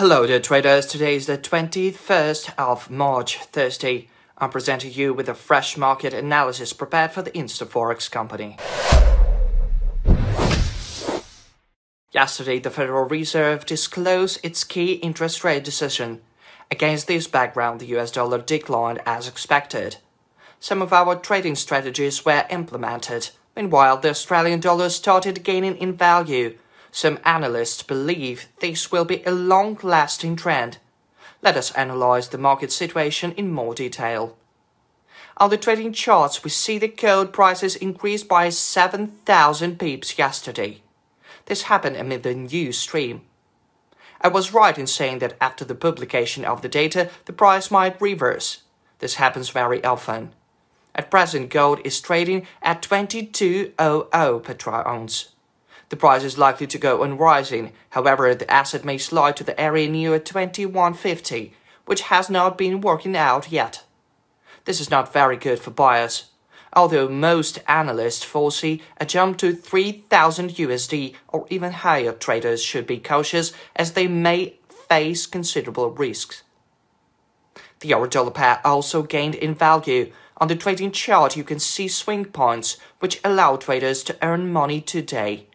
Hello there traders, today is the 21st of March, Thursday. I'm presenting you with a fresh market analysis prepared for the InstaForex company. Yesterday, the Federal Reserve disclosed its key interest rate decision. Against this background, the US dollar declined as expected. Some of our trading strategies were implemented. Meanwhile, the Australian dollar started gaining in value some analysts believe this will be a long-lasting trend. Let us analyze the market situation in more detail. On the trading charts, we see the gold prices increased by 7,000 pips yesterday. This happened amid the news stream. I was right in saying that after the publication of the data, the price might reverse. This happens very often. At present, gold is trading at 2200 per troy ounce. The price is likely to go on rising, however the asset may slide to the area near 2150, which has not been working out yet. This is not very good for buyers. Although most analysts foresee a jump to 3000 USD or even higher, traders should be cautious as they may face considerable risks. The euro dollar pair also gained in value. On the trading chart, you can see swing points, which allow traders to earn money today.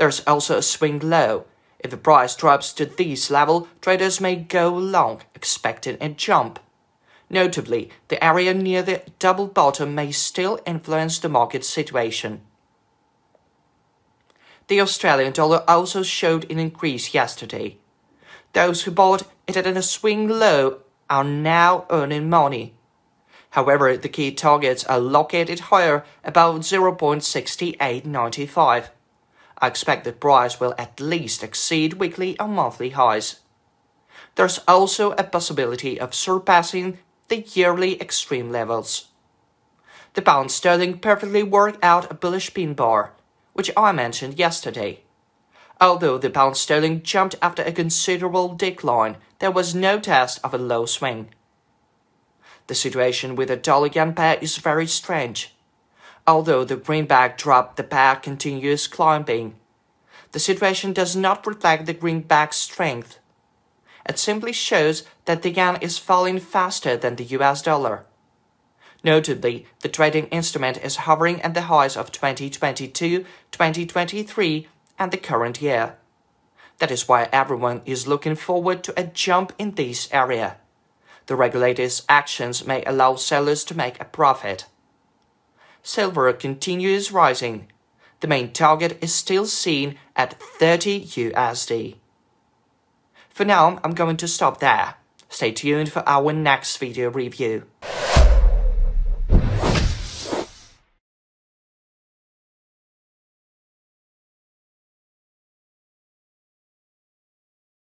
There's also a swing low. If the price drops to this level, traders may go long, expecting a jump. Notably, the area near the double bottom may still influence the market situation. The Australian dollar also showed an increase yesterday. Those who bought it at a swing low are now earning money. However, the key targets are located higher, about 0.6895. I expect the price will at least exceed weekly and monthly highs. There's also a possibility of surpassing the yearly extreme levels. The pound sterling perfectly worked out a bullish pin bar, which I mentioned yesterday. Although the pound sterling jumped after a considerable decline, there was no test of a low swing. The situation with the dollar yen pair is very strange. Although the greenback dropped, the pair continues climbing. The situation does not reflect the greenback's strength. It simply shows that the yen is falling faster than the US dollar. Notably, the trading instrument is hovering at the highs of 2022, 2023, and the current year. That is why everyone is looking forward to a jump in this area. The regulator's actions may allow sellers to make a profit silver continues rising. The main target is still seen at 30 USD. For now, I'm going to stop there. Stay tuned for our next video review.